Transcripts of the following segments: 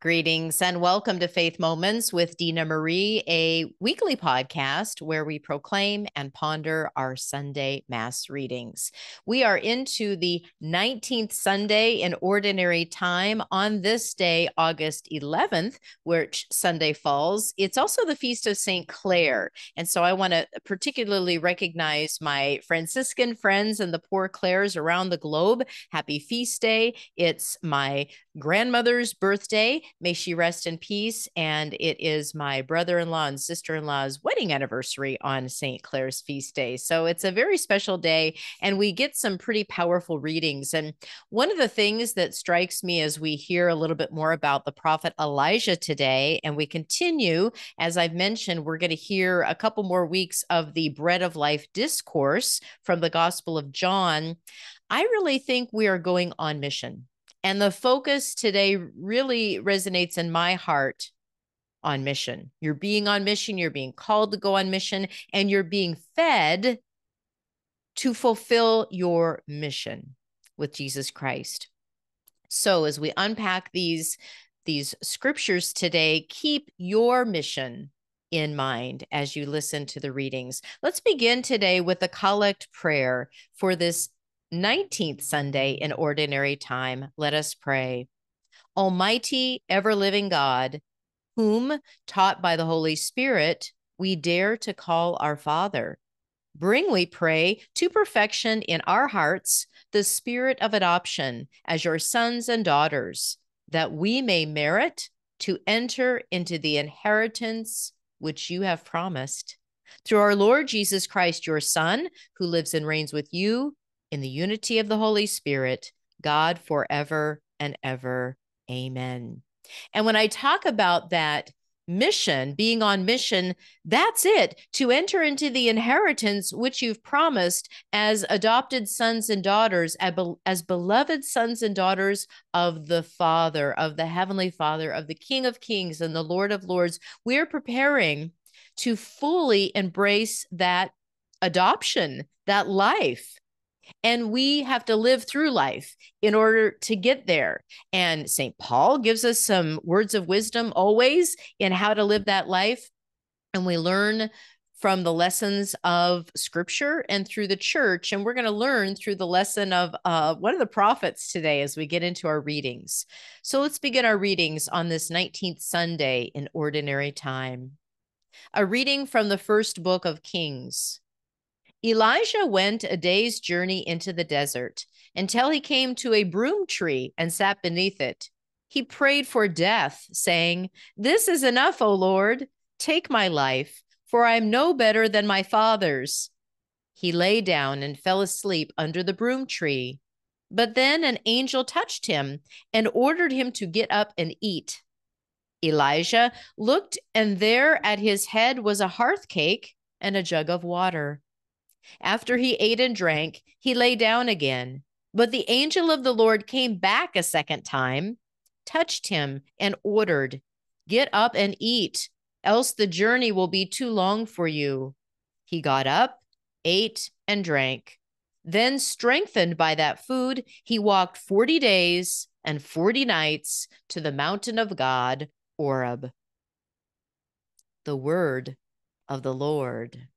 Greetings and welcome to Faith Moments with Dina Marie, a weekly podcast where we proclaim and ponder our Sunday Mass readings. We are into the 19th Sunday in Ordinary Time on this day, August 11th, which Sunday falls. It's also the feast of St. Clare. And so I want to particularly recognize my Franciscan friends and the poor Clares around the globe. Happy feast day. It's my grandmother's birthday. May she rest in peace. And it is my brother in law and sister in law's wedding anniversary on St. Clare's feast day. So it's a very special day. And we get some pretty powerful readings. And one of the things that strikes me as we hear a little bit more about the prophet Elijah today, and we continue, as I've mentioned, we're going to hear a couple more weeks of the bread of life discourse from the Gospel of John. I really think we are going on mission. And the focus today really resonates in my heart on mission. You're being on mission, you're being called to go on mission, and you're being fed to fulfill your mission with Jesus Christ. So as we unpack these these scriptures today, keep your mission in mind as you listen to the readings. Let's begin today with a collect prayer for this 19th Sunday in Ordinary Time, let us pray. Almighty, ever living God, whom, taught by the Holy Spirit, we dare to call our Father, bring, we pray, to perfection in our hearts the spirit of adoption as your sons and daughters, that we may merit to enter into the inheritance which you have promised. Through our Lord Jesus Christ, your Son, who lives and reigns with you in the unity of the Holy Spirit, God forever and ever. Amen. And when I talk about that mission, being on mission, that's it to enter into the inheritance which you've promised as adopted sons and daughters, as beloved sons and daughters of the Father, of the Heavenly Father, of the King of Kings and the Lord of Lords. We're preparing to fully embrace that adoption, that life and we have to live through life in order to get there. And St. Paul gives us some words of wisdom always in how to live that life. And we learn from the lessons of scripture and through the church. And we're going to learn through the lesson of uh, one of the prophets today as we get into our readings. So let's begin our readings on this 19th Sunday in Ordinary Time. A reading from the first book of Kings. Elijah went a day's journey into the desert until he came to a broom tree and sat beneath it. He prayed for death, saying, This is enough, O Lord. Take my life, for I am no better than my father's. He lay down and fell asleep under the broom tree. But then an angel touched him and ordered him to get up and eat. Elijah looked, and there at his head was a hearth cake and a jug of water. After he ate and drank, he lay down again. But the angel of the Lord came back a second time, touched him, and ordered, Get up and eat, else the journey will be too long for you. He got up, ate, and drank. Then, strengthened by that food, he walked 40 days and 40 nights to the mountain of God, Horeb. The word of the Lord.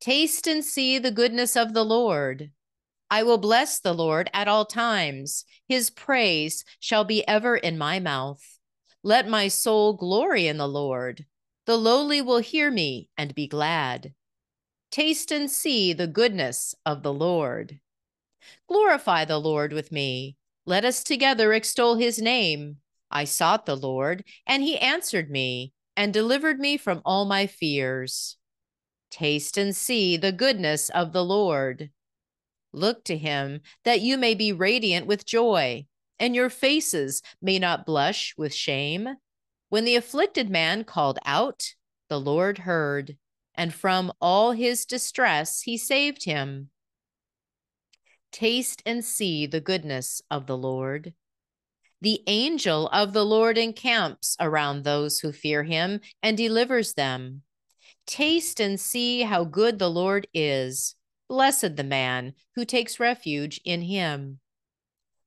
Taste and see the goodness of the Lord. I will bless the Lord at all times. His praise shall be ever in my mouth. Let my soul glory in the Lord. The lowly will hear me and be glad. Taste and see the goodness of the Lord. Glorify the Lord with me. Let us together extol his name. I sought the Lord, and he answered me and delivered me from all my fears. Taste and see the goodness of the Lord. Look to him that you may be radiant with joy, and your faces may not blush with shame. When the afflicted man called out, the Lord heard, and from all his distress he saved him. Taste and see the goodness of the Lord. The angel of the Lord encamps around those who fear him and delivers them. Taste and see how good the Lord is. Blessed the man who takes refuge in him.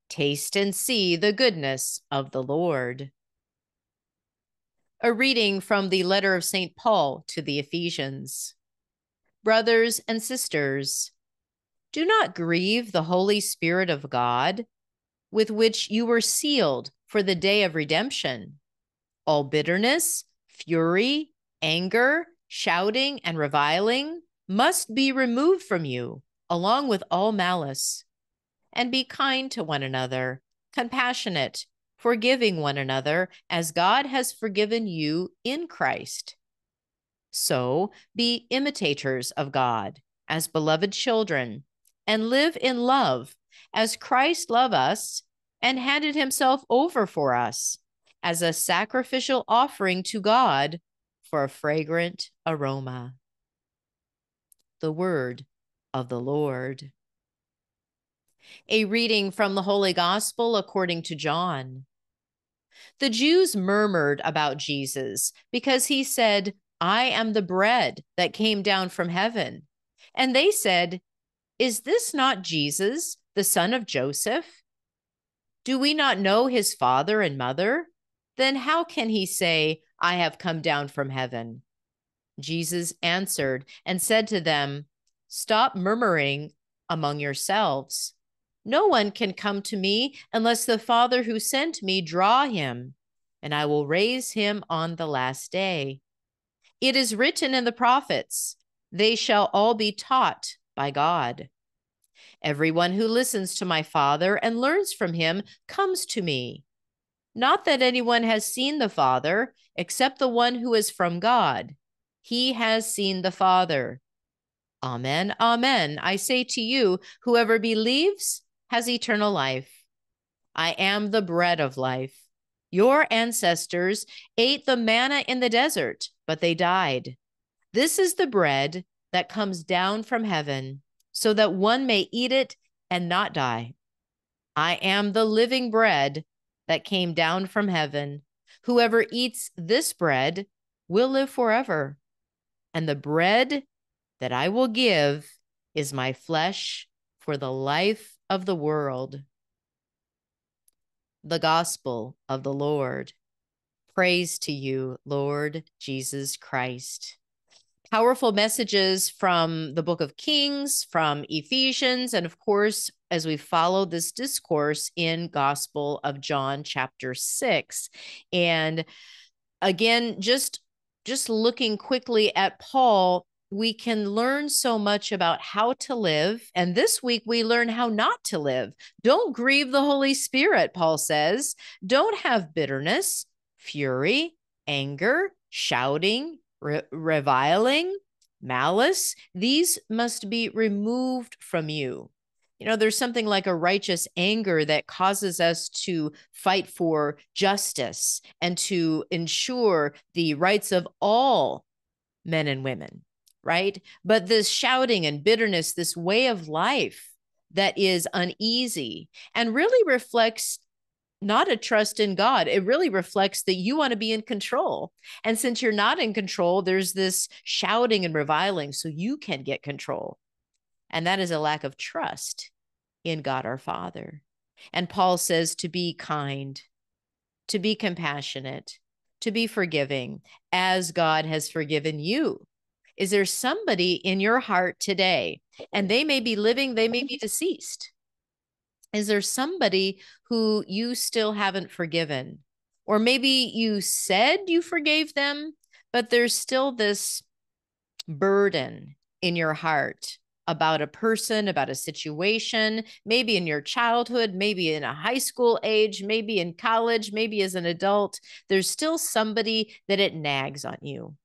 Taste and see the goodness of the Lord. A reading from the letter of St. Paul to the Ephesians. Brothers and sisters, do not grieve the Holy Spirit of God, with which you were sealed for the day of redemption. All bitterness, fury, anger, shouting, and reviling must be removed from you, along with all malice and be kind to one another, compassionate, forgiving one another as God has forgiven you in Christ. So be imitators of God as beloved children and live in love as Christ loved us and handed himself over for us as a sacrificial offering to God for a fragrant aroma. The word of the Lord a reading from the Holy Gospel according to John. The Jews murmured about Jesus because he said, I am the bread that came down from heaven. And they said, Is this not Jesus, the son of Joseph? Do we not know his father and mother? Then how can he say, I have come down from heaven? Jesus answered and said to them, Stop murmuring among yourselves. No one can come to me unless the Father who sent me draw him, and I will raise him on the last day. It is written in the prophets, they shall all be taught by God. Everyone who listens to my Father and learns from him comes to me. Not that anyone has seen the Father, except the one who is from God. He has seen the Father. Amen, amen. I say to you, whoever believes has eternal life. I am the bread of life. Your ancestors ate the manna in the desert, but they died. This is the bread that comes down from heaven, so that one may eat it and not die. I am the living bread that came down from heaven. Whoever eats this bread will live forever. And the bread that I will give is my flesh for the life of the world. The Gospel of the Lord. Praise to you, Lord Jesus Christ. Powerful messages from the book of Kings, from Ephesians, and of course, as we follow this discourse in Gospel of John, chapter 6. And again, just just looking quickly at Paul, we can learn so much about how to live. And this week we learn how not to live. Don't grieve the Holy Spirit, Paul says. Don't have bitterness, fury, anger, shouting, re- reviling, malice. These must be removed from you. You know, there's something like a righteous anger that causes us to fight for justice and to ensure the rights of all men and women right? But this shouting and bitterness, this way of life that is uneasy and really reflects not a trust in God. It really reflects that you want to be in control. And since you're not in control, there's this shouting and reviling so you can get control. And that is a lack of trust in God our Father. And Paul says to be kind, to be compassionate, to be forgiving as God has forgiven you. Is there somebody in your heart today, and they may be living, they may be deceased? Is there somebody who you still haven't forgiven? Or maybe you said you forgave them, but there's still this burden in your heart about a person, about a situation, maybe in your childhood, maybe in a high school age, maybe in college, maybe as an adult. There's still somebody that it nags on you.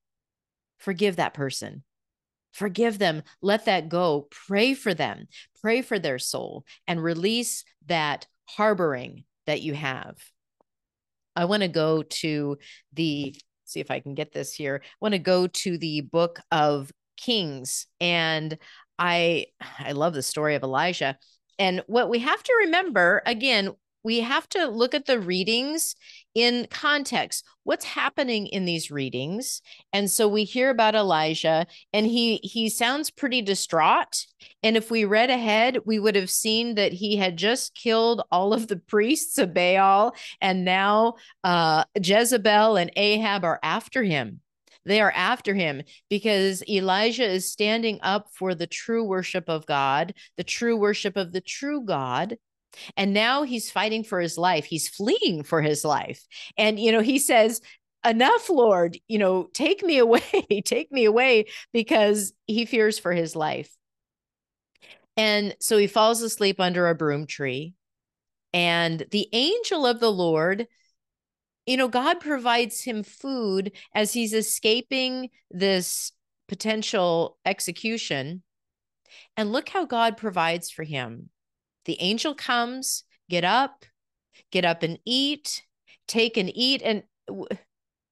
Forgive that person. Forgive them. Let that go. Pray for them. Pray for their soul and release that harboring that you have. I want to go to the see if I can get this here. I want to go to the book of Kings and I I love the story of Elijah. And what we have to remember again, we have to look at the readings in context. What's happening in these readings? And so we hear about Elijah and he he sounds pretty distraught. And if we read ahead, we would have seen that he had just killed all of the priests of Baal and now uh, Jezebel and Ahab are after him. They are after him because Elijah is standing up for the true worship of God, the true worship of the true God. And now he's fighting for his life. He's fleeing for his life. And, you know, he says, Enough, Lord, you know, take me away, take me away, because he fears for his life. And so he falls asleep under a broom tree. And the angel of the Lord you know, God provides him food as he's escaping this potential execution. And look how God provides for him. The angel comes, get up, get up and eat, take and eat. And w-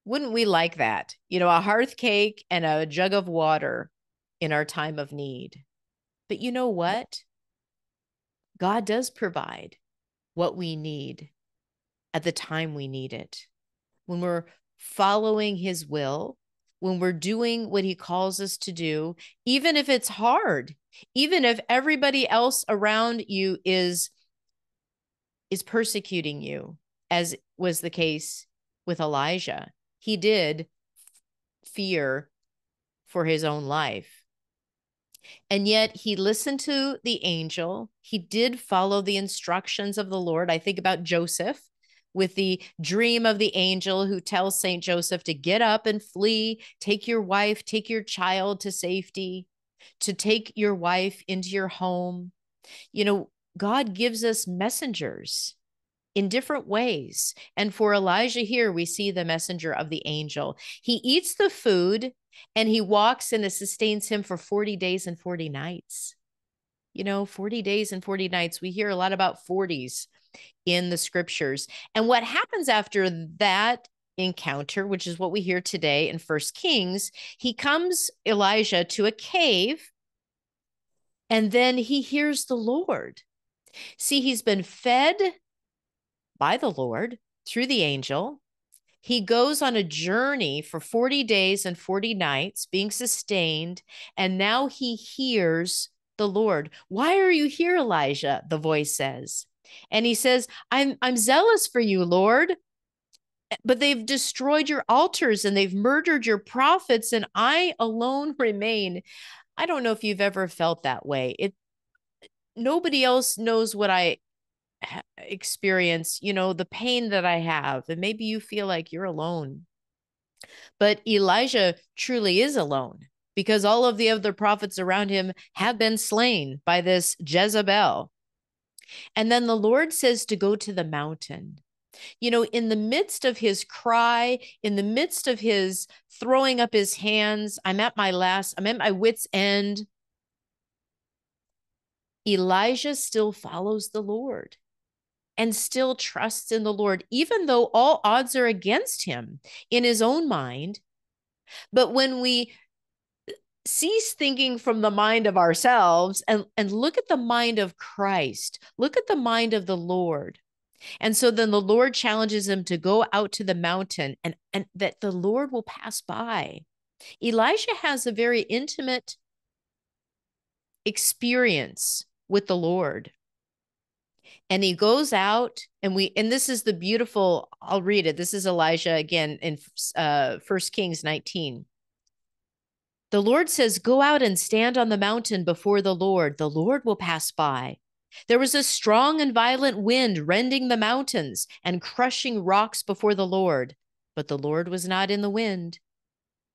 wouldn't we like that? You know, a hearth cake and a jug of water in our time of need. But you know what? God does provide what we need at the time we need it, when we're following his will, when we're doing what he calls us to do, even if it's hard, even if everybody else around you is is persecuting you, as was the case with Elijah. He did fear for his own life. And yet he listened to the angel. He did follow the instructions of the Lord. I think about Joseph with the dream of the angel who tells St. Joseph to get up and flee, take your wife, take your child to safety, to take your wife into your home. You know, God gives us messengers in different ways. And for Elijah here, we see the messenger of the angel. He eats the food and he walks and it sustains him for 40 days and 40 nights. You know, 40 days and 40 nights. We hear a lot about 40s in the scriptures. And what happens after that encounter, which is what we hear today in First Kings, he comes, Elijah, to a cave, and then he hears the Lord. See, he's been fed by the Lord through the angel. He goes on a journey for 40 days and 40 nights, being sustained, and now he hears the Lord. Why are you here, Elijah? The voice says. And he says, I'm I'm zealous for you, Lord. But they've destroyed your altars and they've murdered your prophets, and I alone remain. I don't know if you've ever felt that way. It nobody else knows what I experience, you know, the pain that I have. And maybe you feel like you're alone. But Elijah truly is alone because all of the other prophets around him have been slain by this Jezebel. And then the Lord says to go to the mountain. You know, in the midst of his cry, in the midst of his throwing up his hands, I'm at my last, I'm at my wits' end. Elijah still follows the Lord and still trusts in the Lord, even though all odds are against him in his own mind. But when we cease thinking from the mind of ourselves and, and look at the mind of Christ, look at the mind of the Lord. And so then the Lord challenges him to go out to the mountain and, and that the Lord will pass by. Elijah has a very intimate experience with the Lord. And he goes out and we and this is the beautiful I'll read it. This is Elijah again in uh First Kings 19. The Lord says, Go out and stand on the mountain before the Lord. The Lord will pass by. There was a strong and violent wind rending the mountains and crushing rocks before the Lord, but the Lord was not in the wind.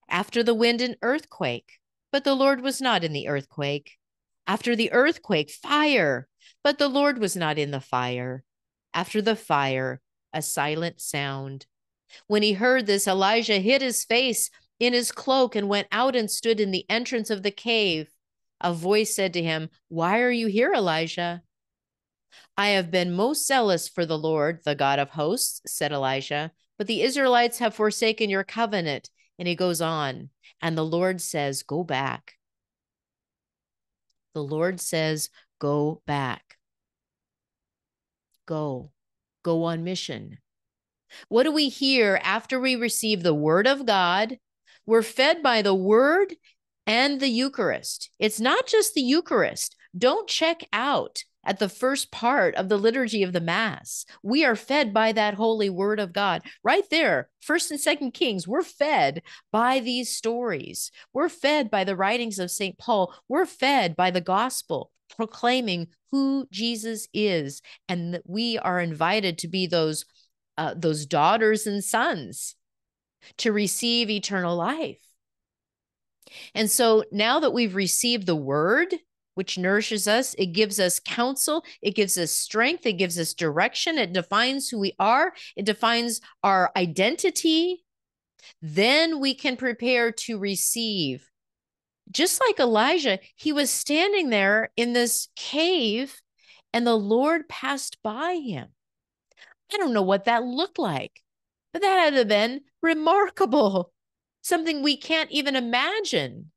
After the wind, an earthquake, but the Lord was not in the earthquake. After the earthquake, fire, but the Lord was not in the fire. After the fire, a silent sound. When he heard this, Elijah hid his face in his cloak and went out and stood in the entrance of the cave. A voice said to him, Why are you here, Elijah? I have been most zealous for the Lord, the God of hosts, said Elijah, but the Israelites have forsaken your covenant. And he goes on, and the Lord says, Go back. The Lord says, Go back. Go. go on mission. What do we hear after we receive the word of God? We're fed by the word and the Eucharist. It's not just the Eucharist. Don't check out at the first part of the liturgy of the Mass. We are fed by that holy word of God. Right there, first and second Kings, we're fed by these stories. We're fed by the writings of St. Paul. We're fed by the gospel proclaiming who Jesus is and that we are invited to be those uh, those daughters and sons to receive eternal life. And so now that we've received the word, which nourishes us, it gives us counsel, it gives us strength, it gives us direction, it defines who we are, it defines our identity. Then we can prepare to receive. Just like Elijah, he was standing there in this cave and the Lord passed by him. I don't know what that looked like, but that had to have been remarkable, something we can't even imagine.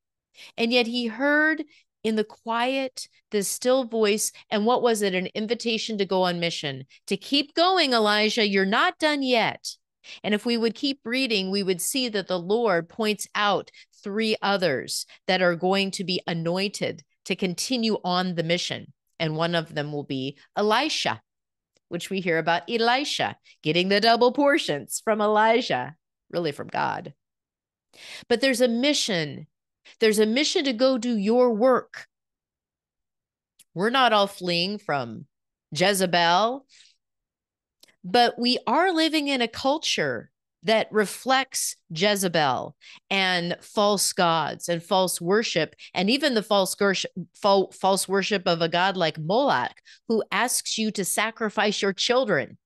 And yet he heard in the quiet, the still voice. And what was it? An invitation to go on mission, to keep going, Elijah. You're not done yet. And if we would keep reading, we would see that the Lord points out three others that are going to be anointed to continue on the mission. And one of them will be Elisha which we hear about Elisha getting the double portions from Elijah, really from God. But there's a mission. There's a mission to go do your work. We're not all fleeing from Jezebel, but we are living in a culture that reflects Jezebel and false gods and false worship, and even the false worship, false worship of a god like Moloch, who asks you to sacrifice your children.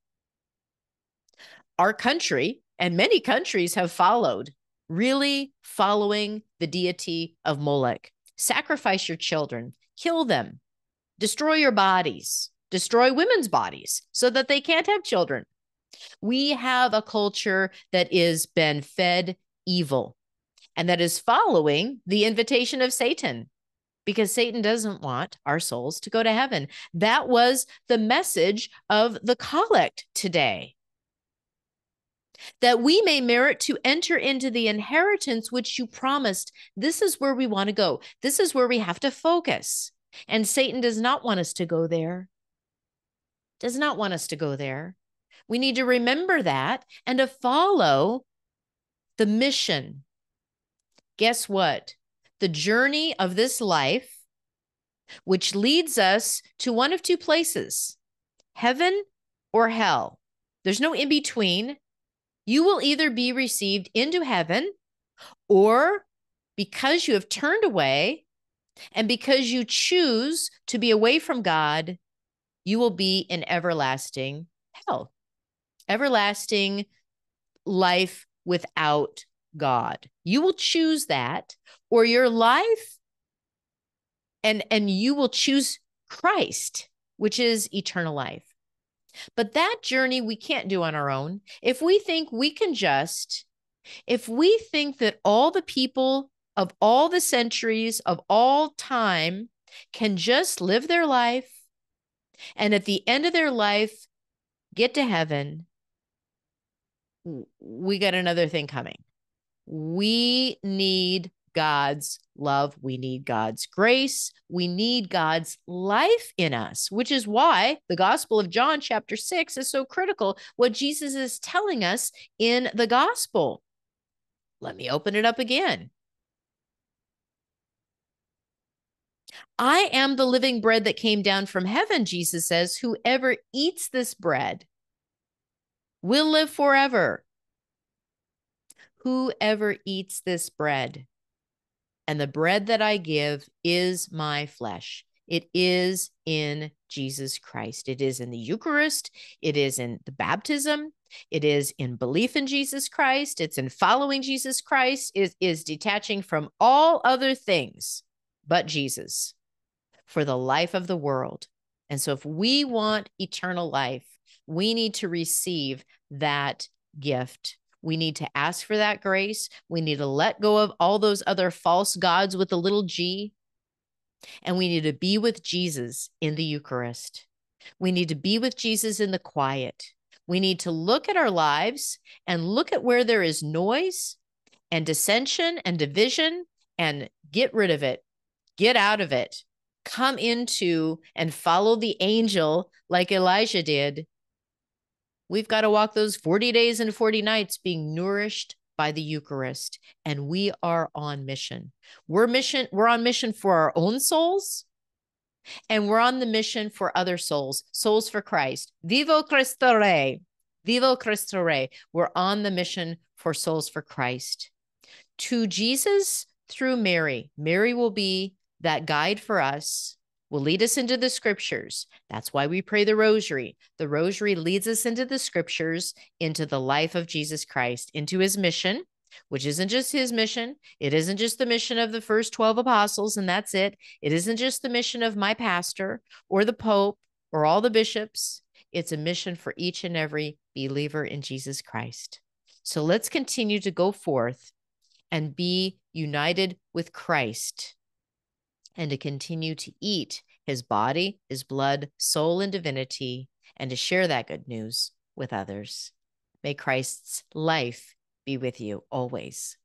Our country and many countries have followed, really following the deity of Moloch. Sacrifice your children, kill them, destroy your bodies, destroy women's bodies so that they can't have children we have a culture that is been fed evil and that is following the invitation of Satan because Satan doesn't want our souls to go to heaven. That was the message of the collect today. That we may merit to enter into the inheritance which you promised. This is where we want to go. This is where we have to focus. And Satan does not want us to go there. Does not want us to go there. We need to remember that and to follow the mission. Guess what? The journey of this life, which leads us to one of two places heaven or hell. There's no in between. You will either be received into heaven or because you have turned away and because you choose to be away from God, you will be in everlasting hell everlasting life without God. You will choose that or your life and and you will choose Christ, which is eternal life. But that journey we can't do on our own. If we think we can just if we think that all the people of all the centuries of all time can just live their life and at the end of their life get to heaven we got another thing coming. We need God's love. We need God's grace. We need God's life in us, which is why the Gospel of John, chapter six, is so critical. What Jesus is telling us in the Gospel. Let me open it up again. I am the living bread that came down from heaven, Jesus says. Whoever eats this bread will live forever. Whoever eats this bread, and the bread that I give is my flesh. It is in Jesus Christ. It is in the Eucharist. It is in the baptism. It is in belief in Jesus Christ. It's in following Jesus Christ. It is detaching from all other things but Jesus for the life of the world. And so, if we want eternal life, we need to receive that gift. We need to ask for that grace. We need to let go of all those other false gods with a little g. And we need to be with Jesus in the Eucharist. We need to be with Jesus in the quiet. We need to look at our lives and look at where there is noise and dissension and division and get rid of it, get out of it, come into and follow the angel like Elijah did. We've got to walk those 40 days and 40 nights being nourished by the Eucharist and we are on mission. We're mission we're on mission for our own souls and we're on the mission for other souls, souls for Christ. Viva Cristo Rey. Viva Cristo Rey. We're on the mission for souls for Christ. To Jesus through Mary. Mary will be that guide for us, will lead us into the scriptures. That's why we pray the rosary. The rosary leads us into the scriptures, into the life of Jesus Christ, into his mission, which isn't just his mission. It isn't just the mission of the first 12 apostles, and that's it. It isn't just the mission of my pastor or the Pope or all the bishops. It's a mission for each and every believer in Jesus Christ. So let's continue to go forth and be united with Christ and to continue to eat his body, his blood, soul, and divinity, and to share that good news with others. May Christ's life be with you always.